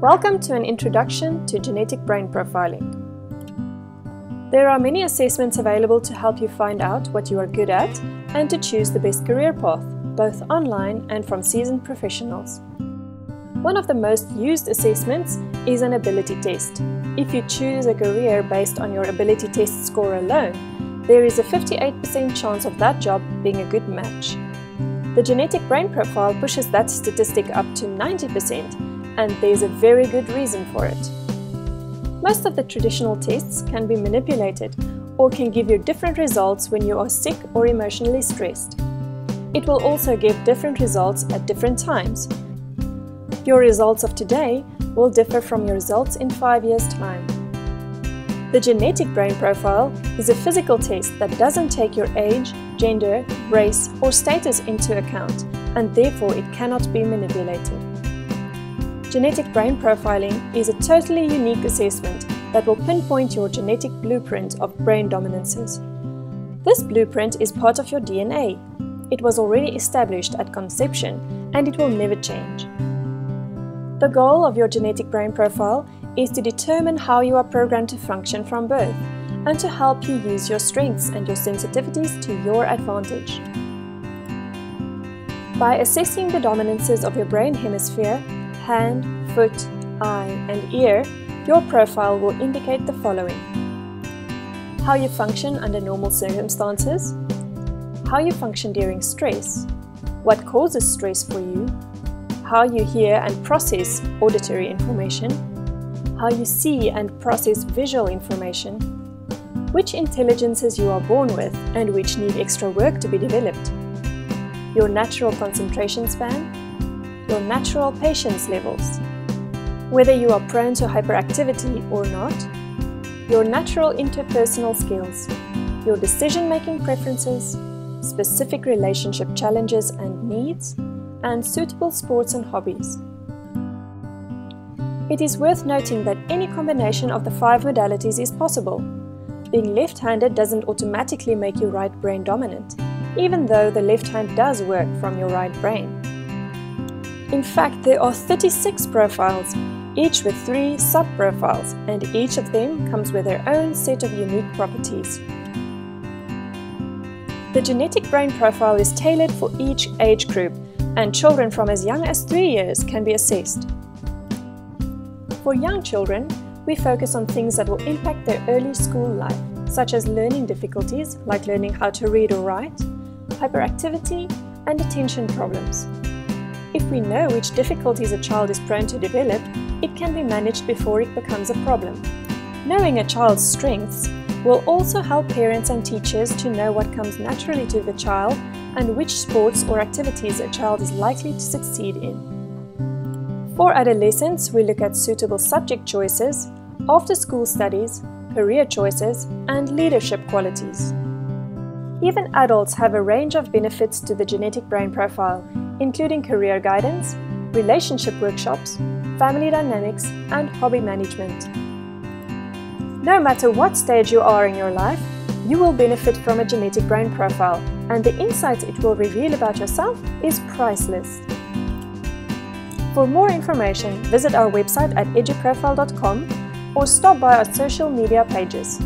Welcome to an introduction to genetic brain profiling. There are many assessments available to help you find out what you are good at and to choose the best career path, both online and from seasoned professionals. One of the most used assessments is an ability test. If you choose a career based on your ability test score alone, there is a 58% chance of that job being a good match. The genetic brain profile pushes that statistic up to 90%, and there's a very good reason for it. Most of the traditional tests can be manipulated or can give you different results when you are sick or emotionally stressed. It will also give different results at different times. Your results of today will differ from your results in five years' time. The genetic brain profile is a physical test that doesn't take your age, gender, race or status into account and therefore it cannot be manipulated. Genetic brain profiling is a totally unique assessment that will pinpoint your genetic blueprint of brain dominances. This blueprint is part of your DNA. It was already established at conception and it will never change. The goal of your genetic brain profile is to determine how you are programmed to function from birth and to help you use your strengths and your sensitivities to your advantage. By assessing the dominances of your brain hemisphere, hand, foot, eye and ear, your profile will indicate the following. How you function under normal circumstances, how you function during stress, what causes stress for you, how you hear and process auditory information, how you see and process visual information, which intelligences you are born with and which need extra work to be developed, your natural concentration span, your natural patience levels, whether you are prone to hyperactivity or not, your natural interpersonal skills, your decision-making preferences, specific relationship challenges and needs, and suitable sports and hobbies. It is worth noting that any combination of the five modalities is possible. Being left-handed doesn't automatically make you right brain dominant, even though the left hand does work from your right brain. In fact, there are 36 profiles, each with three sub-profiles, and each of them comes with their own set of unique properties. The genetic brain profile is tailored for each age group, and children from as young as 3 years can be assessed. For young children, we focus on things that will impact their early school life, such as learning difficulties like learning how to read or write, hyperactivity, and attention problems. If we know which difficulties a child is prone to develop, it can be managed before it becomes a problem. Knowing a child's strengths will also help parents and teachers to know what comes naturally to the child and which sports or activities a child is likely to succeed in. For adolescents, we look at suitable subject choices, after-school studies, career choices, and leadership qualities. Even adults have a range of benefits to the genetic brain profile, including career guidance, relationship workshops, family dynamics, and hobby management. No matter what stage you are in your life, you will benefit from a genetic brain profile, and the insights it will reveal about yourself is priceless. For more information, visit our website at eduprofile.com or stop by our social media pages.